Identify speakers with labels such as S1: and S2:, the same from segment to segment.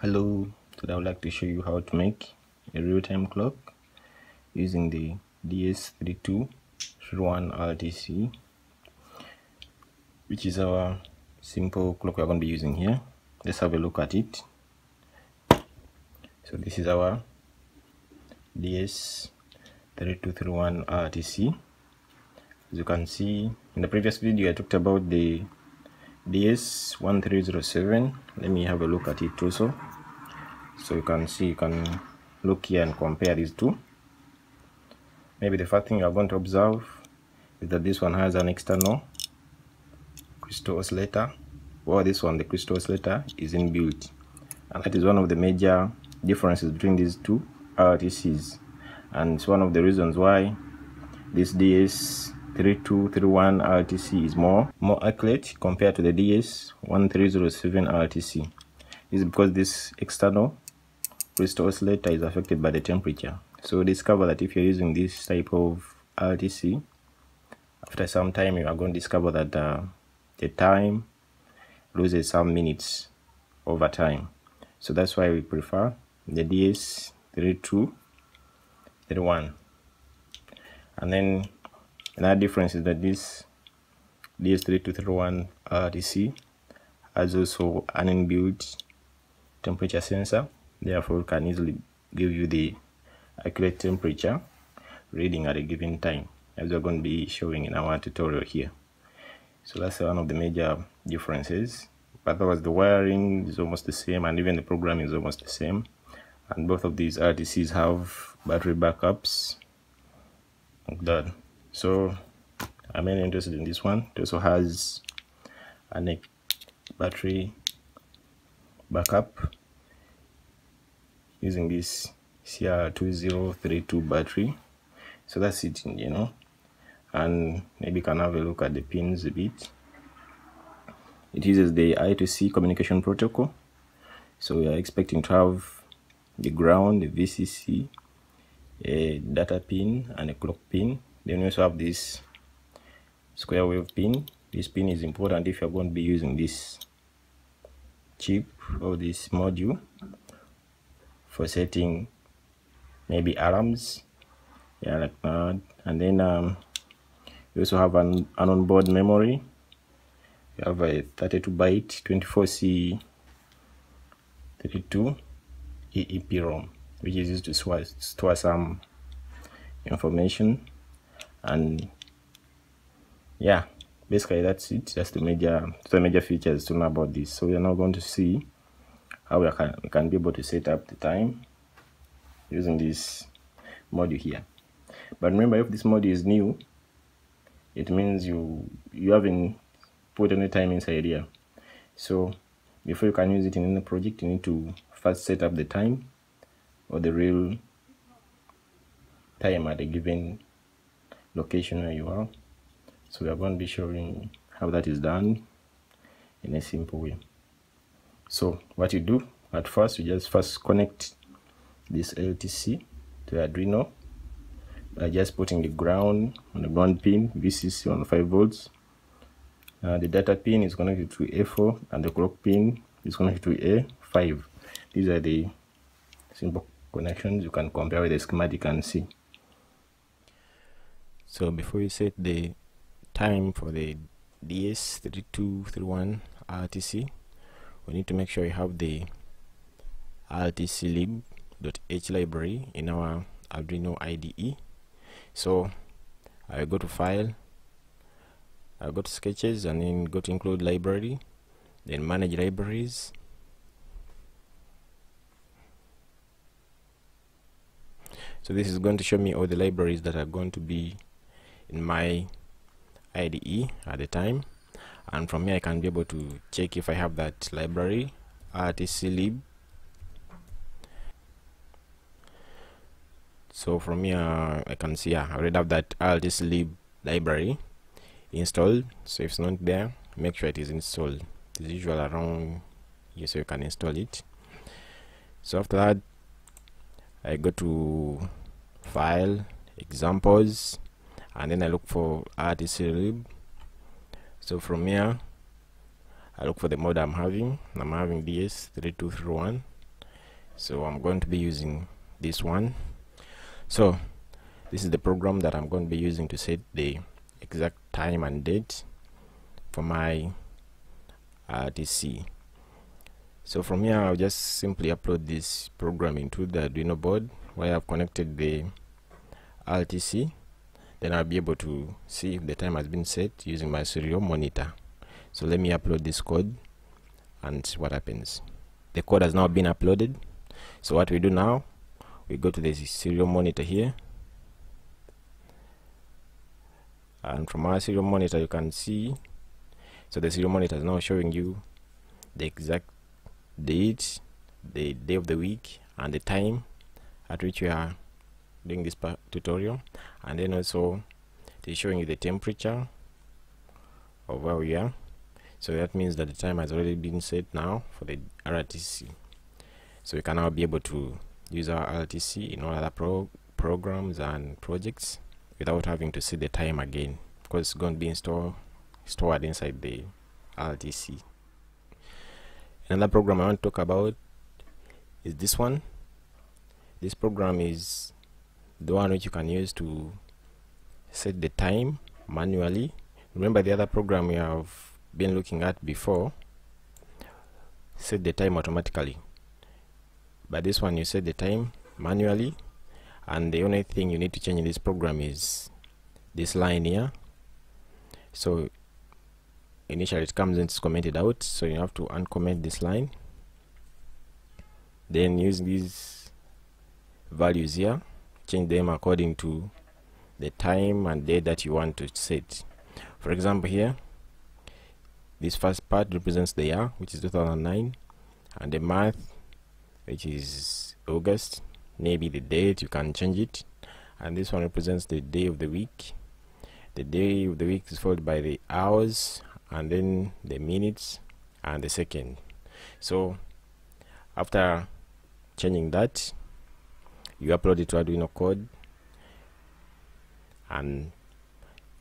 S1: Hello, today I would like to show you how to make a real-time clock using the DS3231 RTC which is our simple clock we're going to be using here. Let's have a look at it. So this is our DS3231 RTC. As you can see in the previous video I talked about the DS1307. Let me have a look at it also. So you can see you can look here and compare these two. Maybe the first thing you're going to observe is that this one has an external crystal oscillator while this one the crystal oscillator is inbuilt. And that is one of the major differences between these two RTCs and it's one of the reasons why this DS3231 RTC is more more accurate compared to the DS1307 RTC is because this external crystal oscillator is affected by the temperature. So discover that if you're using this type of RTC, after some time you are going to discover that uh, the time loses some minutes over time. So that's why we prefer the DS3231. And then another difference is that this uh, DS3231 RTC has also an inbuilt temperature sensor. Therefore can easily give you the accurate temperature reading at a given time as we're going to be showing in our tutorial here. So that's one of the major differences. But otherwise the wiring is almost the same and even the programming is almost the same. And both of these RTCs have battery backups. Like that so I'm mainly interested in this one. It also has a battery backup using this CR2032 battery. So that's it you know. And maybe can have a look at the pins a bit. It uses the I2C communication protocol. So we are expecting to have the ground the VCC a data pin and a clock pin then we also have this square wave pin. This pin is important if you're going to be using this chip or this module for setting maybe alarms yeah like that. And then um, you also have an, an onboard memory. You have a 32 byte 24c 32 EEPROM which is used to store, store some information and yeah basically that's it. That's the major the major features to know about this. So we're now going to see how we can, we can be able to set up the time using this module here. But remember if this module is new it means you you haven't put any time inside here. So before you can use it in any project you need to first set up the time or the real time at a given location where you are. So we are going to be showing how that is done in a simple way. So what you do at first you just first connect this RTC to Arduino by just putting the ground on the ground pin VCC on 5 volts. Uh, the data pin is connected to A4 and the clock pin is connected to A5 these are the simple connections you can compare with the schematic and see so before you set the time for the DS3231 RTC we need to make sure we have the rtclib.h library in our Arduino IDE so I go to file I go to sketches and then go to include library then manage libraries. So this is going to show me all the libraries that are going to be in my IDE at the time. And from here I can be able to check if I have that library rtclib so from here I can see yeah, I already have that rtclib library installed. So if it's not there make sure it is installed. It's usually around here so you can install it. So after that I go to file examples and then I look for rtclib so from here I look for the mode I'm having. I'm having DS3231 so I'm going to be using this one. So this is the program that I'm going to be using to set the exact time and date for my RTC so from here I'll just simply upload this program into the Arduino board where I've connected the RTC then I'll be able to see if the time has been set using my serial monitor. So let me upload this code and see what happens. The code has now been uploaded. So what we do now we go to the serial monitor here. And from our serial monitor you can see so the serial monitor is now showing you the exact date the day of the week and the time at which we are doing this tutorial. And then also it is showing you the temperature of where we are. So that means that the time has already been set now for the RTC so we can now be able to use our RTC in all other pro programs and projects without having to set the time again because it's going to be installed stored inside the RTC another program I want to talk about is this one. This program is the one which you can use to set the time manually. Remember the other program we have been looking at before? Set the time automatically. But this one you set the time manually and the only thing you need to change in this program is this line here. So initially it comes and it's commented out so you have to uncomment this line. Then use these values here change them according to the time and date that you want to set. For example here this first part represents the year which is 2009 and the month which is August maybe the date you can change it. And this one represents the day of the week. The day of the week is followed by the hours and then the minutes and the second. So after changing that you upload it to Arduino code and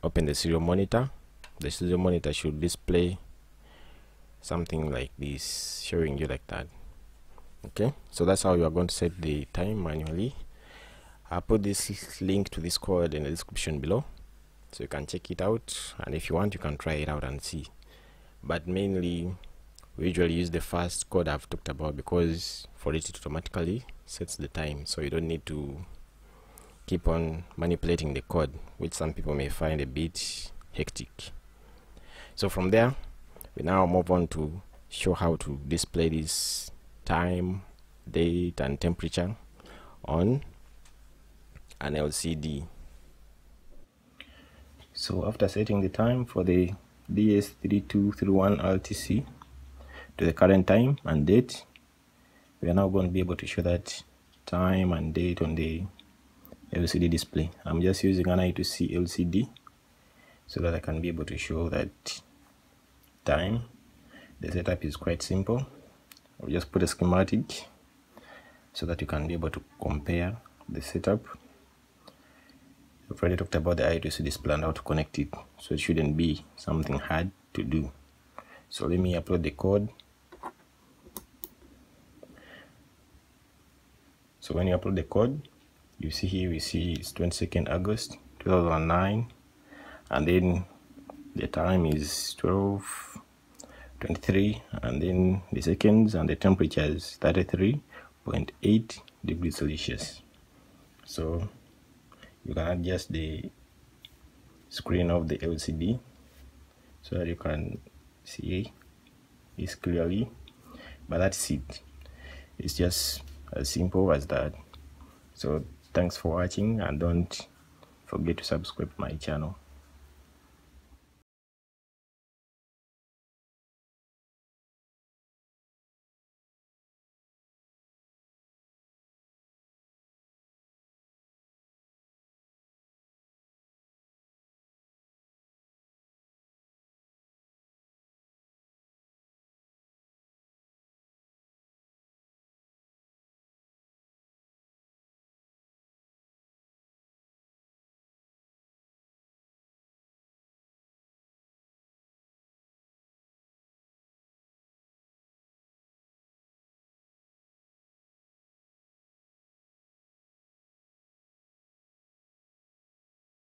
S1: open the serial monitor. The serial monitor should display something like this showing you like that. Okay? So that's how you are going to set the time manually. I'll put this link to this code in the description below so you can check it out. And if you want you can try it out and see. But mainly we usually use the first code I've talked about because for it it automatically sets the time. So you don't need to keep on manipulating the code which some people may find a bit hectic. So from there we now move on to show how to display this time date and temperature on an LCD so after setting the time for the DS3231 RTC to the current time and date we are now going to be able to show that time and date on the LCD display. I'm just using an I2C LCD so that I can be able to show that time. The setup is quite simple. I'll just put a schematic so that you can be able to compare the setup. I've already talked about the I2C display and how to connect it so it shouldn't be something hard to do. So let me upload the code so when you upload the code you see here we see it's 22nd August 2009 and then the time is 12 23 and then the seconds and the temperature is 33.8 degrees Celsius. So you can adjust the screen of the LCD so that you can see this clearly. But that's it. It's just as simple as that. So thanks for watching and don't forget to subscribe my channel